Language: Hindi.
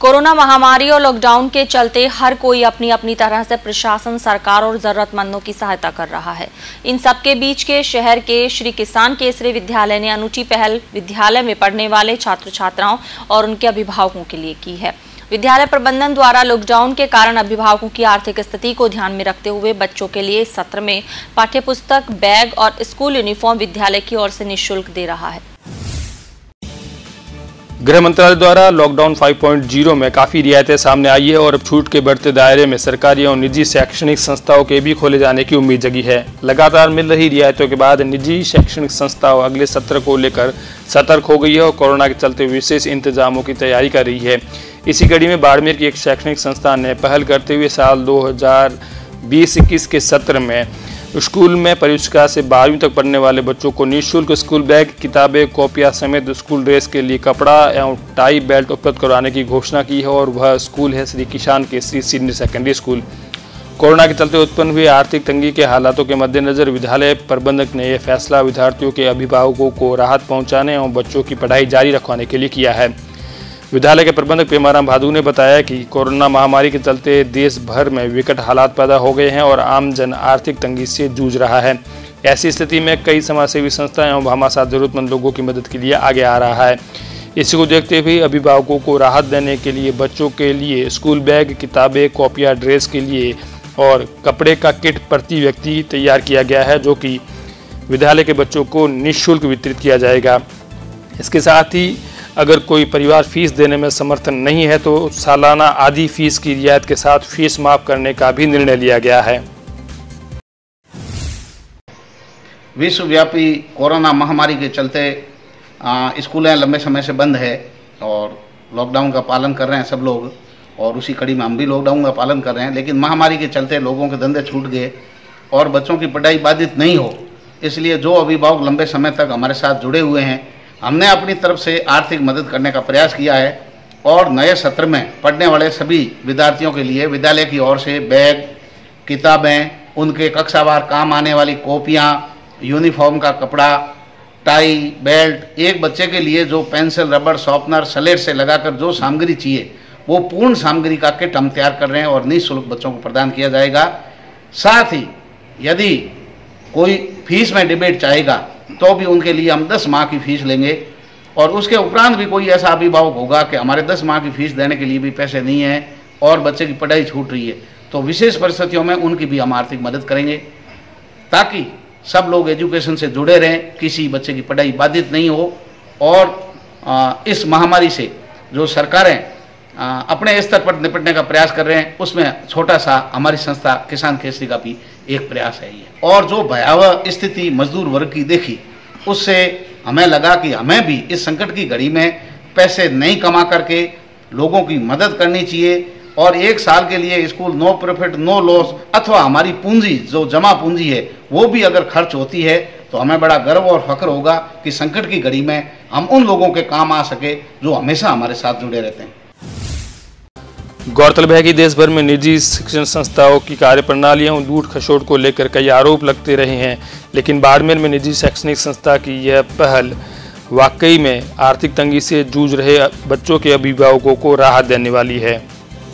कोरोना महामारी और लॉकडाउन के चलते हर कोई अपनी अपनी तरह से प्रशासन, सरकार और जरूरतमंदों की सहायता कर रहा है। इन सबके बीच के शहर के श्री किसान केसरी विद्यालय ने अनूठी पहल विद्यालय में पढ़ने वाले छात्र छात्राओं और उनके अभिभावकों के लिए की है। विद्यालय प्रबंधन द्वारा लॉकडाउन के कारण अभिभावकों की आर्थिक स्थिति को ध्यान में रखते हुए बच्चों के लिए इस सत्र में पाठ्यपुस्तक, बैग और स्कूल यूनिफॉर्म विद्यालय की ओर से निःशुल्क दे रहा है। गृह मंत्रालय द्वारा लॉकडाउन 5.0 में काफ़ी रियायतें सामने आई है और अब छूट के बढ़ते दायरे में सरकारी और निजी शैक्षणिक संस्थाओं के भी खोले जाने की उम्मीद जगी है। लगातार मिल रही रियायतों के बाद निजी शैक्षणिक संस्थाओं अगले सत्र को लेकर सतर्क हो गई है और कोरोना के चलते विशेष इंतजामों की तैयारी कर रही है। इसी कड़ी में बाड़मेर की एक शैक्षणिक संस्थान ने पहल करते हुए साल दो हज़ार के सत्र में स्कूल में परीक्षा से बारहवीं तक पढ़ने वाले बच्चों को निःशुल्क स्कूल बैग, किताबें, कॉपियाँ समेत स्कूल ड्रेस के लिए कपड़ा एवं टाई बेल्ट उपलब्ध करवाने की घोषणा की है और वह स्कूल है श्री किसान के Shri senior secondary school. Corona के चलते उत्पन्न हुई आर्थिक तंगी के हालातों के मद्देनजर विद्यालय प्रबंधक ने यह फैसला विद्यार्थियों के अभिभावकों को राहत पहुँचाने एवं बच्चों की पढ़ाई जारी रखवाने के लिए किया है। विद्यालय के प्रबंधक पेमाराम भादू ने बताया कि कोरोना महामारी के चलते देश भर में विकट हालात पैदा हो गए हैं और आम जन आर्थिक तंगी से जूझ रहा है। ऐसी स्थिति में कई समाजसेवी संस्थाएँ एवं भामाशाह जरूरतमंद लोगों की मदद के लिए आगे आ रहा है। इसी को देखते हुए अभिभावकों को राहत देने के लिए, बच्चों के लिए स्कूल बैग, किताबें, कॉपियाँ, ड्रेस के लिए और कपड़े का किट प्रति व्यक्ति तैयार किया गया है, जो कि विद्यालय के बच्चों को निःशुल्क वितरित किया जाएगा। इसके साथ ही अगर कोई परिवार फ़ीस देने में समर्थन नहीं है तो सालाना आधी फ़ीस की रियायत के साथ फ़ीस माफ़ करने का भी निर्णय लिया गया है। विश्वव्यापी कोरोना महामारी के चलते स्कूलें लंबे समय से बंद है और लॉकडाउन का पालन कर रहे हैं सब लोग और उसी कड़ी में हम भी लॉकडाउन का पालन कर रहे हैं, लेकिन महामारी के चलते लोगों के धंधे छूट गए और बच्चों की पढ़ाई बाधित नहीं हो। इसलिए जो अभिभावक लंबे समय तक हमारे साथ जुड़े हुए हैं हमने अपनी तरफ़ से आर्थिक मदद करने का प्रयास किया है और नए सत्र में पढ़ने वाले सभी विद्यार्थियों के लिए विद्यालय की ओर से बैग, किताबें, उनके कक्षावार काम आने वाली कॉपियाँ, यूनिफॉर्म का कपड़ा, टाई, बेल्ट, एक बच्चे के लिए जो पेंसिल रबड़ शॉर्पनर, सलेट से लगाकर जो सामग्री चाहिए, वो पूर्ण सामग्री का किट हम तैयार कर रहे हैं और निःशुल्क बच्चों को प्रदान किया जाएगा। साथ ही यदि कोई फ़ीस में डिबेट चाहेगा तो भी उनके लिए हम दस माह की फ़ीस लेंगे। और उसके उपरांत भी कोई ऐसा अभिभावक होगा कि हमारे दस माह की फ़ीस देने के लिए भी पैसे नहीं हैं और बच्चे की पढ़ाई छूट रही है तो विशेष परिस्थितियों में उनकी भी हम आर्थिक मदद करेंगे ताकि सब लोग एजुकेशन से जुड़े रहें, किसी बच्चे की पढ़ाई बाधित नहीं हो। और इस महामारी से जो सरकारें अपने स्तर पर निपटने का प्रयास कर रहे हैं। उसमें छोटा सा हमारी संस्था किसान केसरी का भी एक प्रयास है ये। और जो भयावह स्थिति मजदूर वर्ग की देखी, उससे हमें लगा कि हमें भी इस संकट की घड़ी में पैसे नहीं कमा करके लोगों की मदद करनी चाहिए और एक साल के लिए school no profit, no loss अथवा हमारी पूंजी, जो जमा पूंजी है, वो भी अगर खर्च होती है तो हमें बड़ा गर्व और फख्र होगा कि संकट की घड़ी में हम उन लोगों के काम आ सके जो हमेशा हमारे साथ जुड़े रहते हैं। गौरतलब है कि देश भर में निजी शिक्षण संस्थाओं की कार्यप्रणालियों लूट खसोट को लेकर कई आरोप लगते रहे हैं, लेकिन बाड़मेर में निजी शैक्षणिक संस्था की यह पहल वाकई में आर्थिक तंगी से जूझ रहे बच्चों के अभिभावकों को राहत देने वाली है।